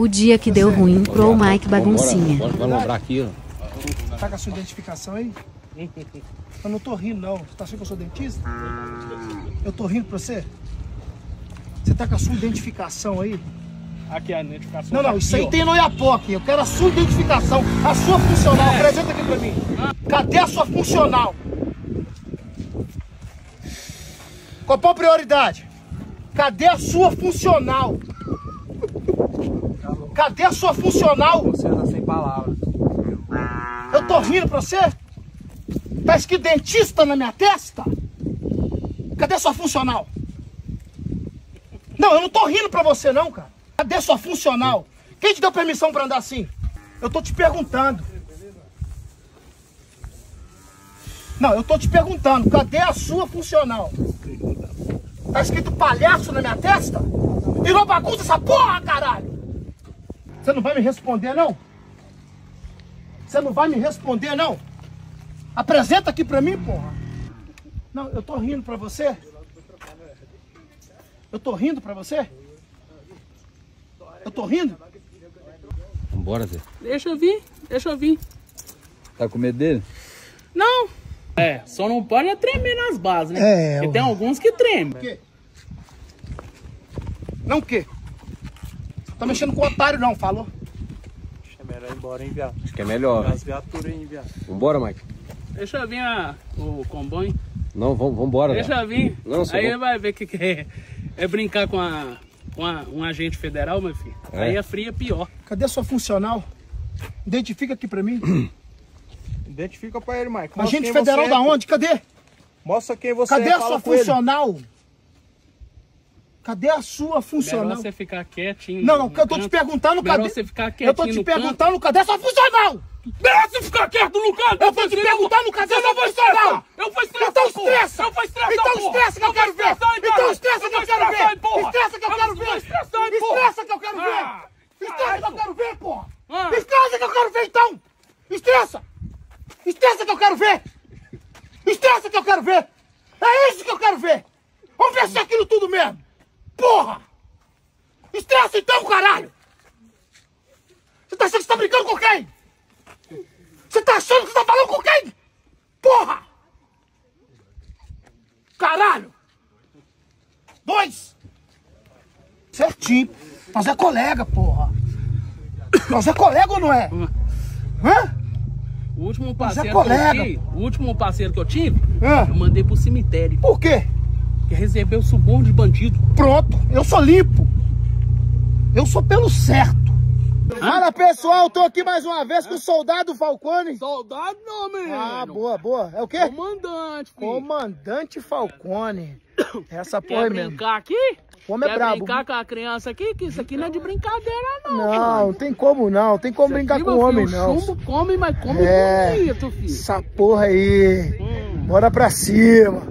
O dia que deu ruim pro Mike Baguncinha. Bora, bora lembrar aqui, ó. Tá com a sua identificação aí? Eu não tô rindo, não. Você tá achando que eu sou dentista? Eu tô rindo pra você? Você tá com a sua identificação aí? Aqui a identificação. Não, tá não, isso aqui, aí tem no Iapoque. Eu quero a sua identificação, a sua funcional. Apresenta aqui pra mim. Cadê a sua funcional? Qual a prioridade? Cadê a sua funcional? Cadê a sua funcional? Você tá sem palavras. Eu tô rindo pra você? Tá escrito dentista na minha testa? Cadê sua funcional? Não, eu não tô rindo pra você não, cara. Cadê sua funcional? Quem te deu permissão pra andar assim? Eu tô te perguntando. Não, eu tô te perguntando, cadê a sua funcional? Tá escrito palhaço na minha testa? Virou bagunça essa porra, caralho! Você não vai me responder, não? Você não vai me responder, não? Apresenta aqui pra mim, porra. Não, eu tô rindo pra você. Eu tô rindo pra você? Eu tô rindo? Vambora, Zé. Deixa eu vir, deixa eu vir. Tá com medo dele? Não. É, só não pode é tremer nas bases, né? É, Porque eu- tem alguns que tremem. quê? Não o quê? Tá mexendo com otário não, falou? É melhor ir embora, hein, viado? Acho que é melhor. As viaturas aí, viado. Vambora, Mike. Deixa eu vir a, o comboio. Não, vamos, vambora, Deixa eu vir. Não, aí vou- vai ver o que, que é. É brincar com, a, com a- um agente federal, meu filho. É. Aí a fria é pior. Cadê sua funcional? Identifica aqui pra mim. Identifica pra ele, Mike. Agente federal você da é, onde? Cadê? Mostra quem você Cadê é, a fala sua com ele. Cadê a sua Melhor funcional? você ficar quietinho. Não, não, eu tô te perguntando, Melhor cadê? você ficar Eu quietinho tô te perguntando, cadê a sua funcional? Melhor você ficar quieto no canto. Eu tô te perguntando, cadê a sua funcional? Eu vou estressar, Então estressa! Eu vou estressar, Então estressa que eu quero ver! Então estressa que eu quero ver! Estressa que eu quero ver! Estressa que eu quero ver! Ah, Estressa que eu quero ver, porra! Ah. Estressa que eu quero ver, então! Estressa! Estressa que eu quero ver! Estressa que eu quero ver! É isso que eu quero ver! Vamos ver se é aquilo tudo mesmo! Porra! Estressa então, caralho! Você tá achando que você tá brincando com quem? Você tá achando que você tá falando com quem? Porra! Caralho! Dois! Certinho. Nós é colega, porra. Nós é colega ou não é? Hã? O último é parceiro que eu colega, tive, o último parceiro que eu tive, Hã? eu mandei pro cemitério. Por quê? Recebeu suborno de bandido. Pronto, eu sou limpo. Eu sou pelo certo. Fala pessoal, tô aqui mais uma vez com o soldado Falcone. Soldado não, menino. Ah, boa, boa. É o quê? Comandante, filho. Comandante Falcone. Essa porra Quer aí mesmo. brincar aqui? O homem é Quer brabo. brincar com a criança aqui? Que isso aqui não é de brincadeira, não. Não, tem como não. Tem como brincar Aqui, com meu homem, filho, não. O chumbo come, mas come É. bonito, filho. Essa porra aí. Hum. Bora pra cima.